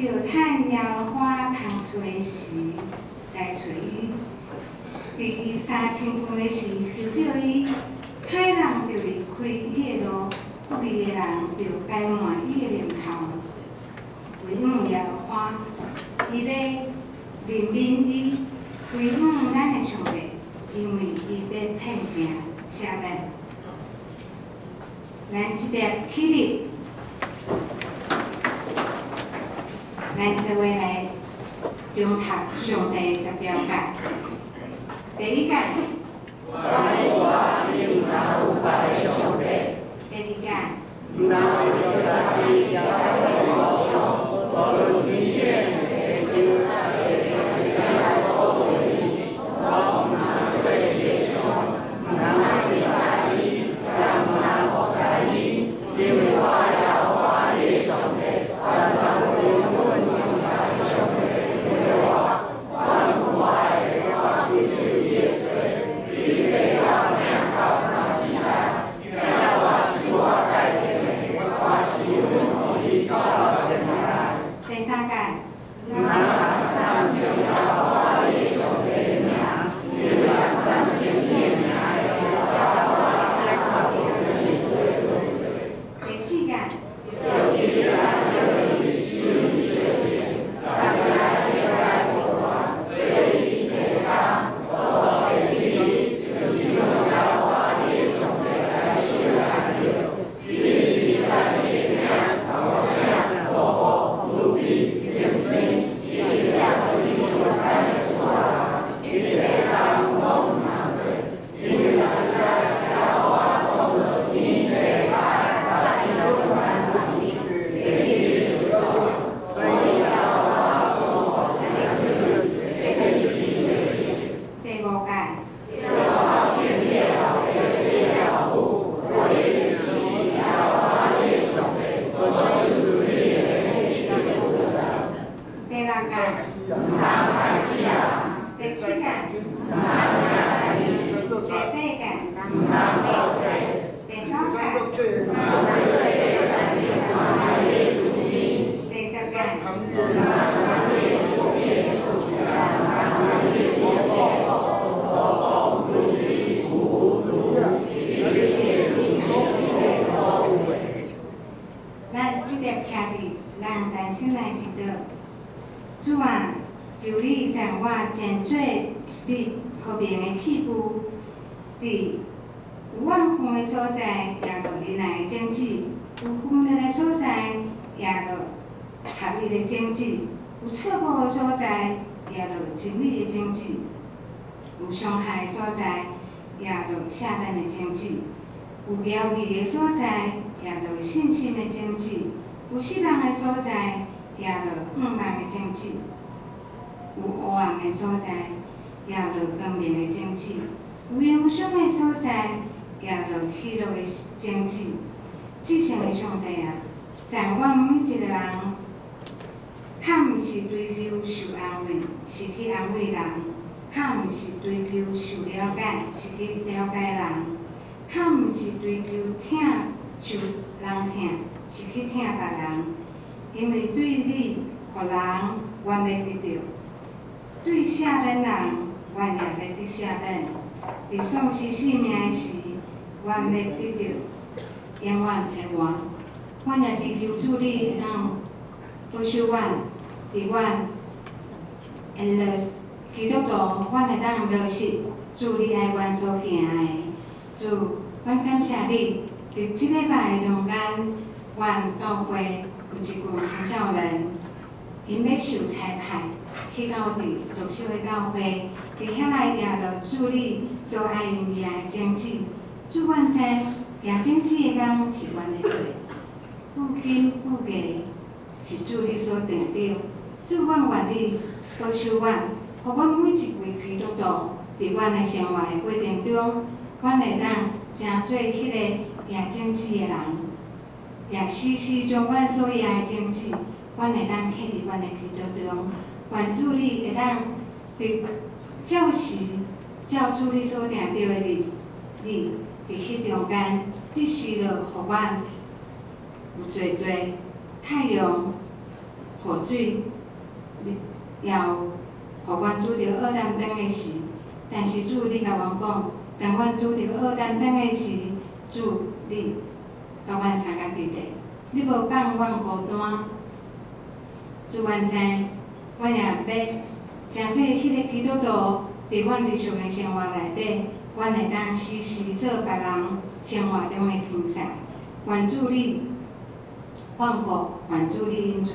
着趁烟花通吹时来找伊。伫伊三千分的时，收到伊，海人就离开伊的路，不离的人就怠慢伊的念头。为五摇花，伊要怜悯伊，为五咱的上帝，因为伊要骗命下面。咱即条起立，咱各位来中读上帝十条解。第一讲。关于我应当五百上帝。第二讲。那我就来你要为我上，无论天远地久，天长所为，我拿最的上，拿你来伊，让拿我在伊，因为我要我的上帝，我要为我应当上帝，因为我，我我爱我必须接受，因为我命到三时代，命我是我改变的，我是有能力到现在。第三讲。那三千要我的上帝名，因为三千的名要我来靠你做做做。第四讲。有一天就以是你的心，大家应该不忘，这一切当我的心，就是用要我的上帝来修来的，只是在里面怎么样，我不努力精心，一定要你勇敢的做到，一切当我拿着，因为大家要我从着你的爱到你的爱里，也是不错，所以要我从我的里，这是你的心。第五讲。要我天天要天要护，我也是要我的上帝，我就是你的一个不得。第六讲。唔通开始啊！第七讲。唔通来你，第八讲。唔通作罪，第九讲。唔通做对咱这看来的主意，第十讲。唔通咱的主意主张，咱的结果，我不努力不努力，一定是这所有的。咱即条徛伫人单身来祈祷，主啊，求你在我前做你和平的器具，伫有怨恨的所在，也落你来政治；有分裂的所在，也落合一的政治；有错误的所在，也落真理的政治；有伤害的所在，也落下面的政治；有疗愈的所在，也落信心的政治；有失望的所在，也落五望的政治；有黑暗的所在，也落光明的政治；有忧伤的所在，也落喜乐的政治。至圣的上帝啊，在阮每一个人，较毋是追求受安慰，是去安慰人；较毋是追求受了解，是去了解人；较毋是追求疼受人疼，是去疼别人。因为对你，互人原会得到；对下面人，原也会得下面。伫丧失性命时，原会得到永远的活。阮也祈求主你会当保守阮，伫阮会落基督徒，阮会当落实主你爱阮所行的。主，阮感谢你，伫即礼拜的中间，阮教会有一群青少人，因要受差派去到伫弱小的教会，伫遐来掠着主你所爱因掠的种子。主，管知掠种子的工是阮的做。不紧不急，是主你所定的。主，管愿意保守阮，互阮每一位基督徒，伫阮的生活的过程中，阮会当成做迄个也种子的人，也时时将阮所也的种子，阮会当刻伫阮的基督中。愿主你会当伫照时照主你所定着的日日，伫迄中间，必须着互阮。有做做太阳雨水要互阮拄着好担当的时，但是主你甲阮讲，当阮拄着好担当的时，主你甲阮相甲伫地，你无放阮孤单。主阮知，阮也要诚做迄个基督徒，伫阮日常的生活内底，阮会当时时做别人生活中的天使。愿主你放过，愿主你引带。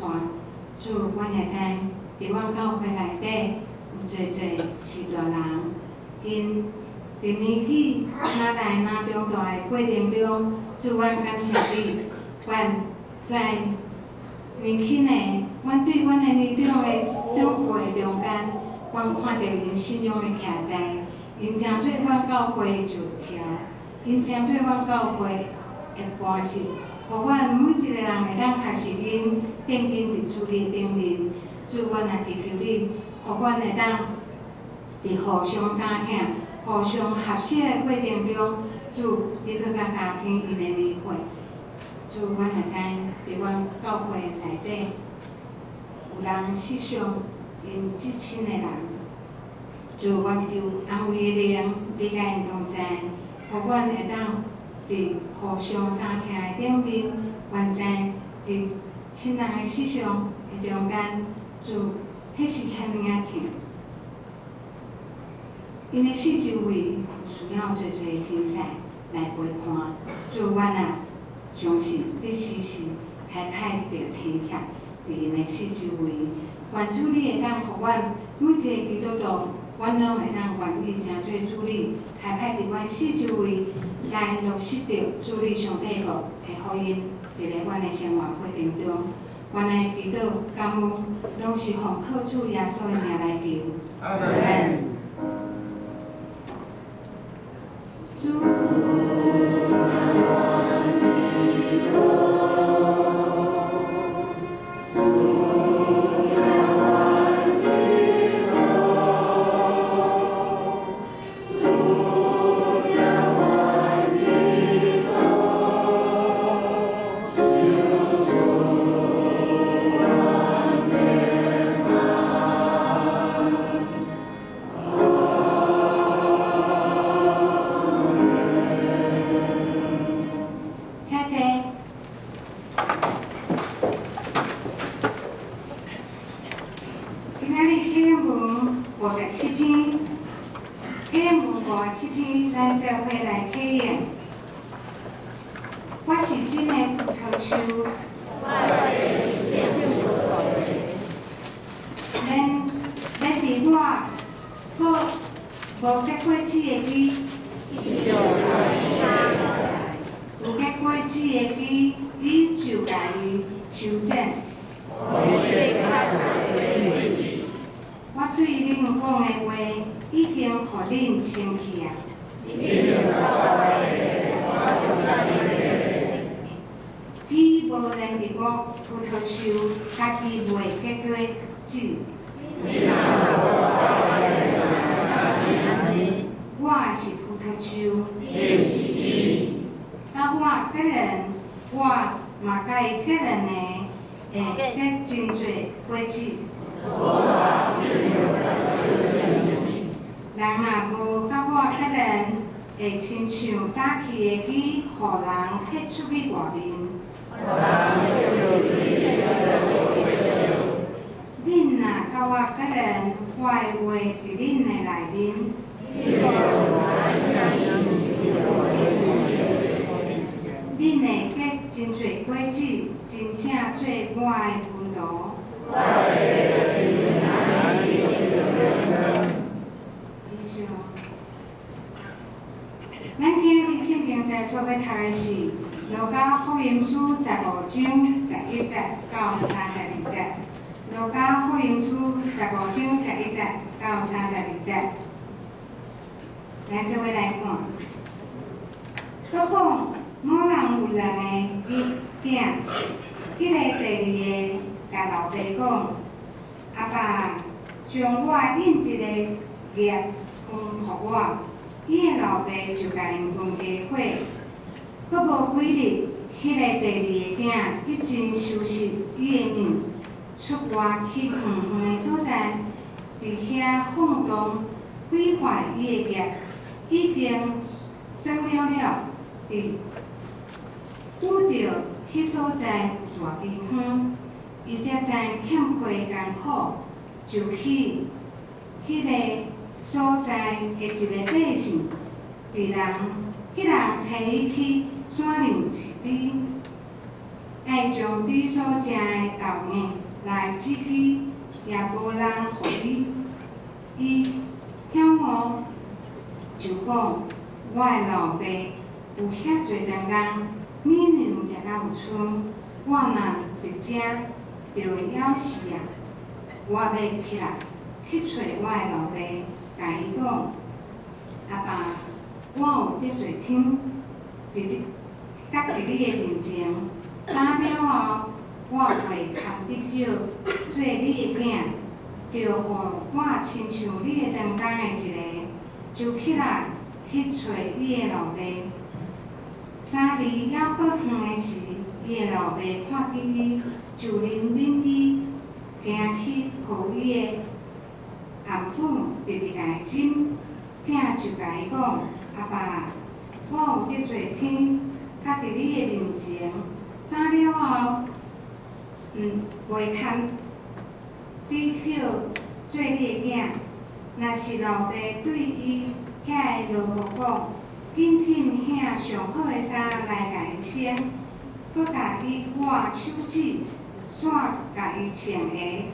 主，阮也知，伫阮教会内底有侪侪是大人，因伫年纪哪大哪长大的过程中，主，阮感谢你，阮在年轻的，阮对阮的年长的长辈中间，阮看到因信仰的徛在，因诚做阮教会就徛，因诚做阮教会。的关系，互阮每一个人会当学习因定睛伫主的顶面，主，阮也祈求你，互阮会当伫互相相听、互相合适的过程中，主，你搁较加添因的理会。主，阮会知伫阮教会内底，有人世上因至亲的人，主，我求安慰的灵，你甲因同在，互阮会当。伫互相相听的顶面，完全伫亲人的世上的中间，就迄是遐尔啊疼。因的四周围有需要侪侪天使来陪伴，就阮啊相信，你时时才派着天使伫因的四周围。愿主你会当互阮每一个基督徒。阮拢会当愿意诚做主理，裁派伫阮四周围来落实着主理上帝个的福音，伫咧阮的生活过程中，阮的祈祷感恩拢是奉靠主耶稣的名来求。阿门。to thee. 会来。我是真的葡萄树，恁恁伫我好，无结果子的你，有结果子的你，你就来伊修正。我对恁讲的话已经互恁清气啊。你不能给我葡萄酒，咖啡杯，咖啡酒。我不能，我只葡萄酒。的，人若无甲我迄个，会亲像打起个去，互人撇出去外面。恁若甲我迄个，我诶话是恁诶内面。恁会结真侪果子，真正做我诶温度。咱今日的圣经在做要读的是《罗马福音书》十五章十一节到三十二节，《罗马福音书》十五章十一节到三十二节。咱做位来看，都讲某人有两个弟兄，一、个第二个甲老爸讲：“阿爸，将我印一个业讲互我。”伊个老爸就甲因讲家回佫无几日迄个第二个囝仔已经收拾伊的物出外去远远的所在伫遐放动规划伊的家已经算了了伫拄着迄所在住地方伊则知欠过艰苦就去迄个所在的一个百姓，伫人，迄人找伊去山林一支。爱将你所食的豆面来煮去，也无人互你。伊向我就讲，我的老爸有遐侪人工，米粮食到有剩，我若伫遮就会枵死啊！我要起来去找我的老爸，甲伊讲，阿爸，我有得罪天，伫你，甲伫你的面前。打了后，我会通得叫做你的囝，就互我亲像你的当工的一个，就起来去找你的老爸。三日还搁远的时，伊的老爸看见伊，就怜悯伊，行去抱伊的暗粉，直直甲伊针。囝就甲伊讲：阿爸，我有得罪天，甲伫你诶面前。打了后，嗯，袂通比票做你诶囝。若是老爸对伊遐个老婆讲，紧紧遐上好诶衫来甲伊穿，搁甲伊换手指，煞甲伊穿鞋，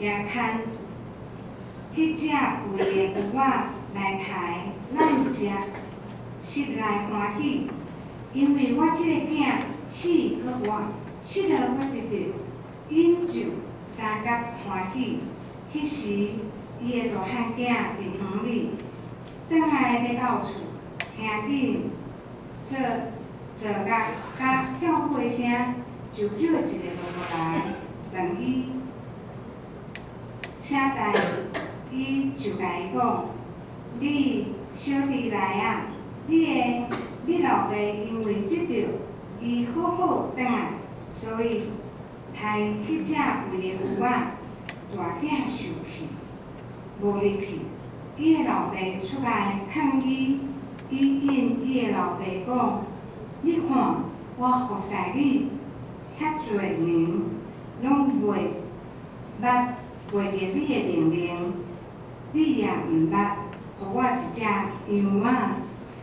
也牵迄只肥的牛仔来抬，咱食，实来欢喜，因为我即个囝。死搁活，死了搁得着，饮酒三甲欢喜。迄时，伊的大汉囝伫园里，正爱要到厝，听见做做甲甲跳舞的声，就叫一个婆婆来问伊啥代，伊就甲伊讲：你小弟来啊，你的你老爸因为得着。伊好好等来，所以杀迄只肥的牛仔，大囝受气，无力气。伊的老爸出来抗议，伊因伊的老爸讲：你看，我服侍你遐侪年，拢袂捌袂记你的命令，你也毋捌，互我一只羊仔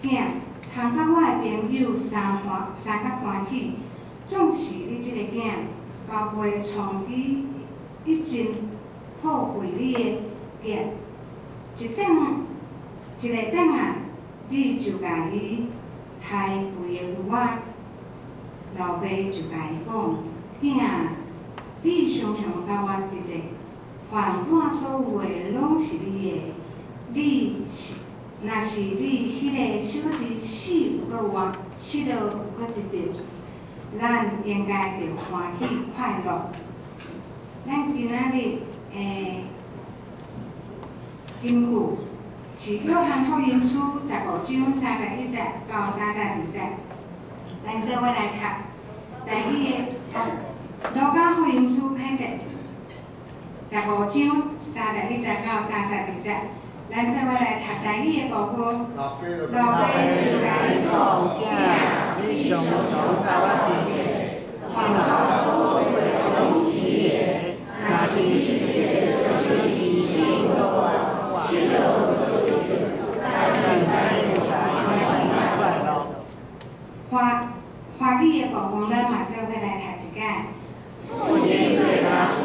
囝。通甲我诶朋友三欢三甲欢喜，总是你即个囝交袂从伊一真破坏你诶业，一顿一个顿啊，你就甲伊害肥的牛仔，老爸就甲伊讲，囝，你常常甲我直直，凡我所有的拢是你的，你是。若是你迄个小弟死有搁活，死了有搁得着，咱应该着欢喜快乐。咱今仔日诶，经句是《约翰福音书》十五章三十一节到三十二节，咱做伙来读。第一个，《罗家福音书》歹势，十五章三十一十到三十二节，咱做伙来读大意的部分。老爸就来讲，囝，你想不想甲我弟弟？看到所有的东西，那是你的决心，是我的决心。花花语的部分，咱嘛做回来读一解。父亲对他说：“。”